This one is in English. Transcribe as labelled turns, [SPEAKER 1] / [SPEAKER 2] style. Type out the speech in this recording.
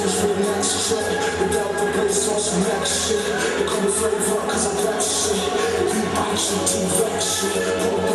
[SPEAKER 1] Without the brakes on some next shit. They call me flavor cause I got shit. You bite you T-Rex shit.